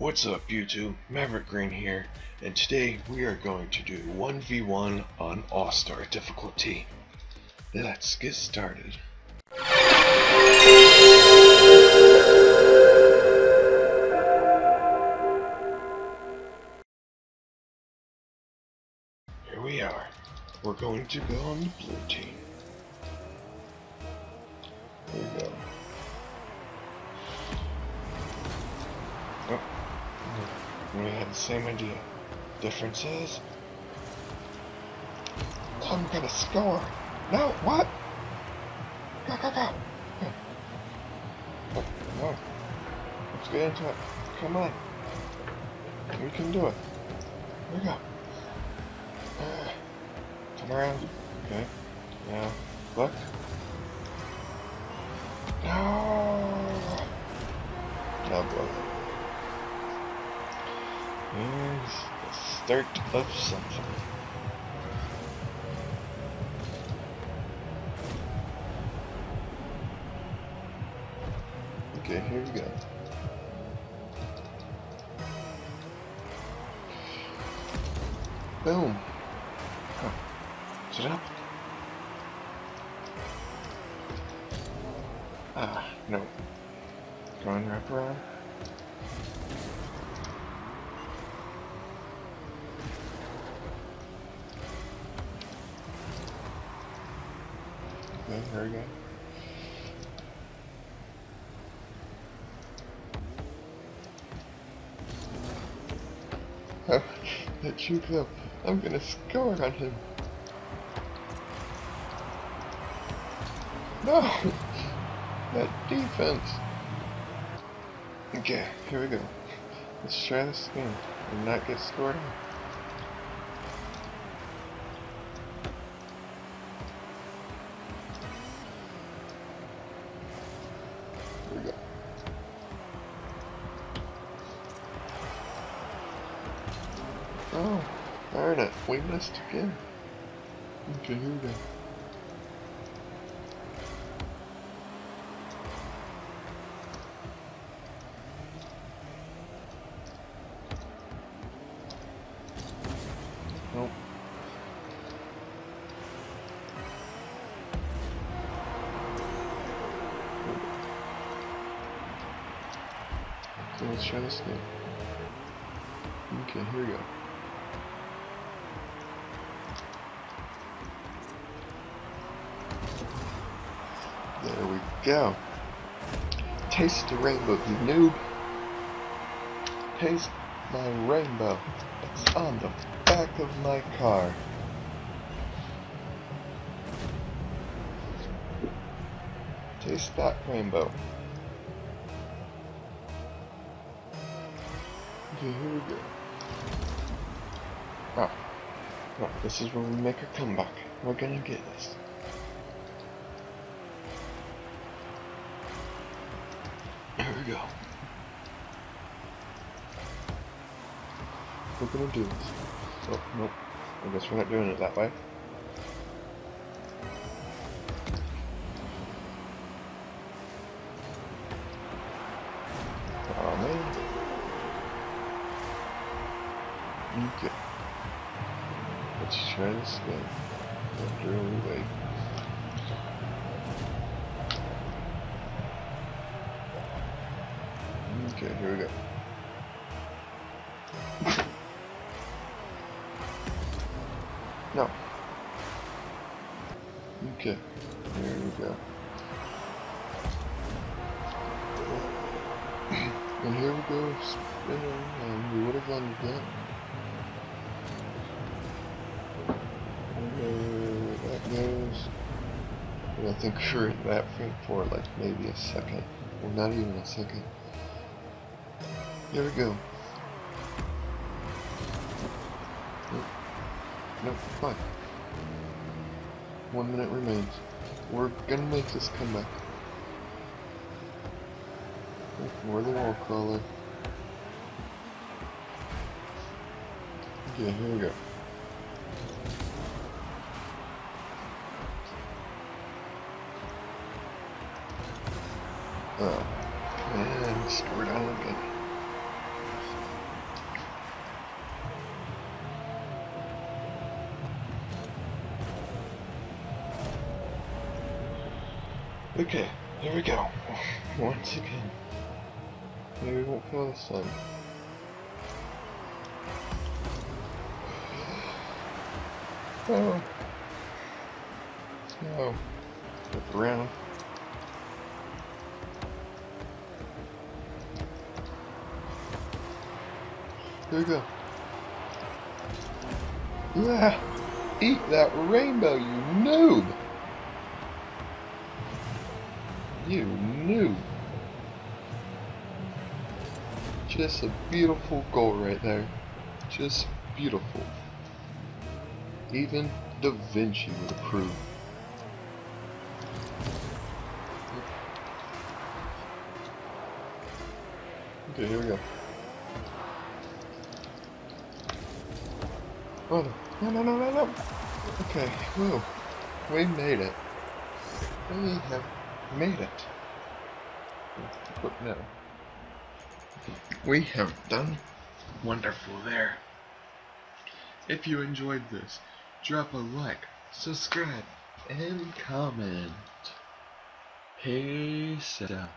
What's up YouTube? Maverick Green here, and today we are going to do 1v1 on All-Star difficulty. Let's get started. Here we are. We're going to go on the blue team. Here we go. Same idea. Difference is, I'm gonna score. No, what? Go, go, go. Oh, no. Let's get into it. Come on. We can do it. Here we go. Uh, Come around. Okay. Now, look. No. Now blow. Here's the start of something. Okay, here we go. Boom. Huh. Is it up? Ah, no. Going wrap around. Okay, there we go. Oh, that juke up. I'm gonna score on him. No! That defense! Okay, here we go. Let's try this again and not get scored on. Oh, darn it. We missed again. Okay, here we go. Nope. Let's try this again. Okay, here we go. There we go. Taste the rainbow, you noob. Taste my rainbow. It's on the back of my car. Taste that rainbow. Okay, here we go. Oh. Oh, this is where we make a comeback. We're gonna get this. Here we go. We're gonna do this. Oh, nope. I guess we're not doing it that way. Okay. Let's try this again. After we wait. Okay, here we go. No. Okay, here we go. And here we go, spinning, and we would have won again. There that goes. And I think we're that frame for like maybe a second. Or not even a second. Here we go. Nope. Nope, fine. One minute remains. We're gonna make this comeback. We're the wall crawler. Yeah, here we go. Oh, and scored on again. Okay, here we go. Once again. Maybe we won't feel this time. Oh. Oh. Look around. Here we go. Yeah. Eat that rainbow, you noob! You noob. Just a beautiful goal right there. Just beautiful. Even Da Vinci would approve. Okay, here we go. Oh, no, no, no, no, no. Okay, whoa. We made it. We have made it. But no. We have done wonderful there. If you enjoyed this, drop a like, subscribe, and comment. Peace out.